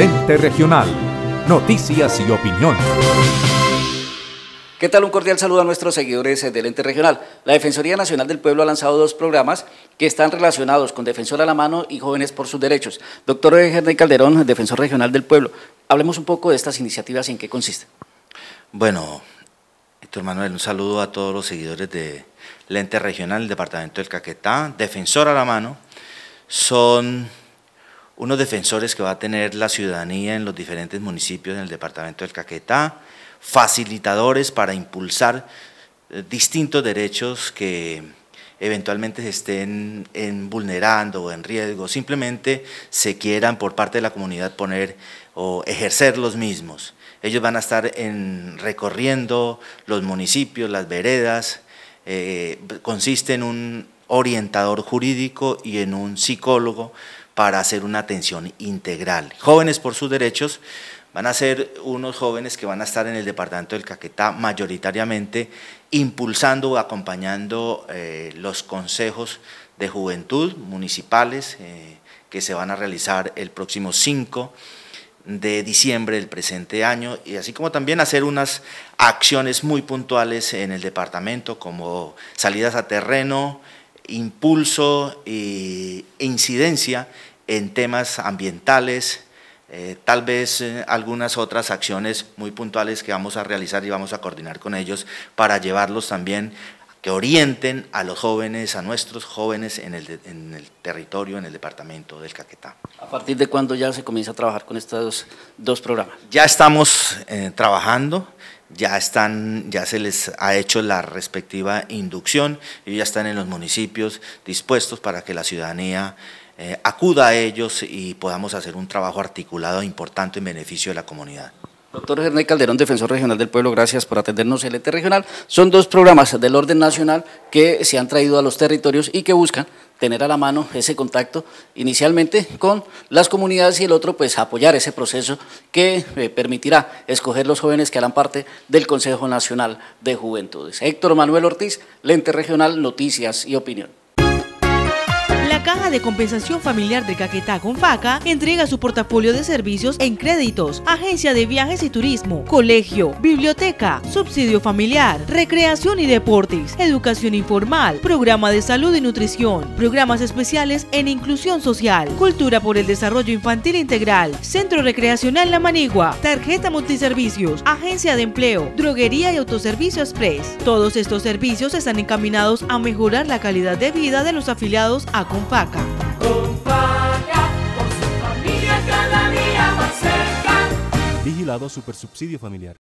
El ente regional. Noticias y opinión. ¿Qué tal? Un cordial saludo a nuestros seguidores del ente regional. La Defensoría Nacional del Pueblo ha lanzado dos programas que están relacionados con Defensor a la Mano y Jóvenes por sus Derechos. Doctor Henry Calderón, Defensor Regional del Pueblo, hablemos un poco de estas iniciativas y en qué consisten. Bueno, Héctor Manuel, un saludo a todos los seguidores del ente regional, el Departamento del Caquetá. Defensor a la Mano son unos defensores que va a tener la ciudadanía en los diferentes municipios en el Departamento del Caquetá facilitadores para impulsar eh, distintos derechos que eventualmente se estén vulnerando o en riesgo, simplemente se quieran por parte de la comunidad poner o ejercer los mismos. Ellos van a estar en, recorriendo los municipios, las veredas, eh, consiste en un orientador jurídico y en un psicólogo para hacer una atención integral. Jóvenes por sus derechos Van a ser unos jóvenes que van a estar en el departamento del Caquetá mayoritariamente impulsando o acompañando eh, los consejos de juventud municipales eh, que se van a realizar el próximo 5 de diciembre del presente año y así como también hacer unas acciones muy puntuales en el departamento como salidas a terreno, impulso e incidencia en temas ambientales, eh, tal vez eh, algunas otras acciones muy puntuales que vamos a realizar y vamos a coordinar con ellos para llevarlos también, que orienten a los jóvenes, a nuestros jóvenes en el, en el territorio, en el departamento del Caquetá. ¿A partir de cuándo ya se comienza a trabajar con estos dos programas? Ya estamos eh, trabajando, ya, están, ya se les ha hecho la respectiva inducción y ya están en los municipios dispuestos para que la ciudadanía eh, acuda a ellos y podamos hacer un trabajo articulado importante en beneficio de la comunidad. Doctor Hernán Calderón, Defensor Regional del Pueblo, gracias por atendernos el ET Regional. Son dos programas del orden nacional que se han traído a los territorios y que buscan tener a la mano ese contacto inicialmente con las comunidades y el otro pues apoyar ese proceso que eh, permitirá escoger los jóvenes que harán parte del Consejo Nacional de Juventudes. Héctor Manuel Ortiz, Lente Regional, Noticias y Opinión. Caja de Compensación Familiar de Caquetá con FACA entrega su portafolio de servicios en créditos, agencia de viajes y turismo, colegio, biblioteca, subsidio familiar, recreación y deportes, educación informal, programa de salud y nutrición, programas especiales en inclusión social, cultura por el desarrollo infantil integral, centro recreacional La Manigua, tarjeta multiservicios, agencia de empleo, droguería y autoservicio express. Todos estos servicios están encaminados a mejorar la calidad de vida de los afiliados a CONFACA. Paca. Con Paca, por su familia cada día más cerca. Vigilado Super Subsidio Familiar.